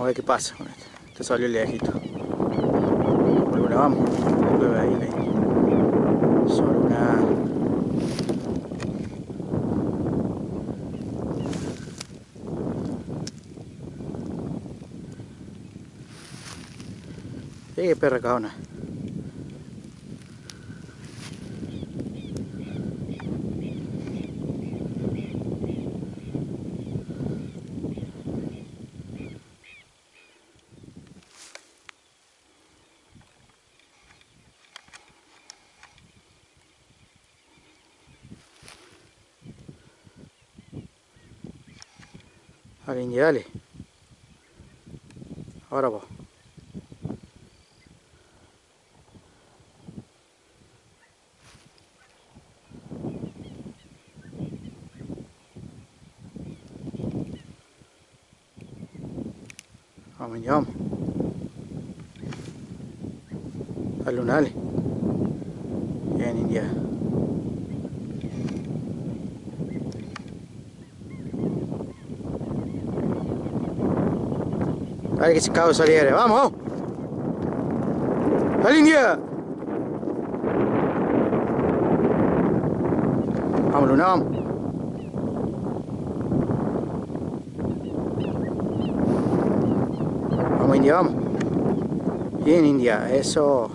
Vamos a ver qué pasa con este. Este salió lejito. Bueno, vamos. Solo una... Eh, perra caona. Dale, dale. Ahora vos. Vamos, vamos. Dale, dale. Bien, India. Dale que se cago saliere, vamos. Dale India. Vamos Luna, vamos. Vamos India, vamos. Bien India, eso.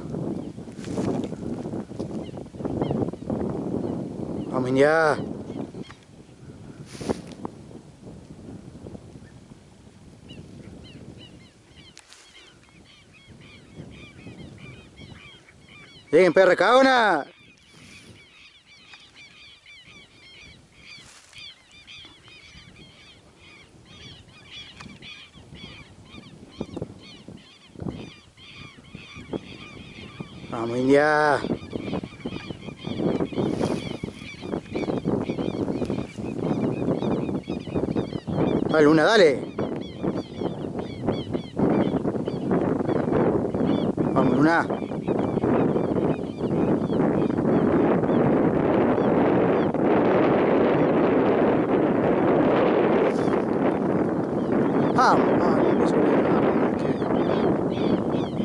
Vamos India. Bien, perra caona. Vamos, India. Dale, Luna, dale. Vamos.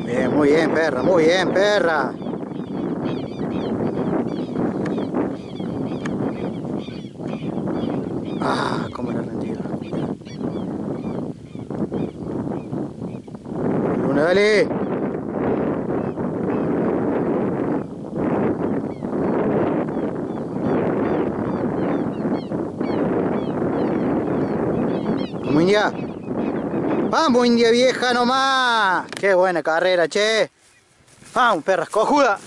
Bien, muy bien, perra, muy bien, perra. Ah, cómo era rendido. Luna, dale. India. Vamos, India vieja nomás. Qué buena carrera, che. Vamos, perras cojuda.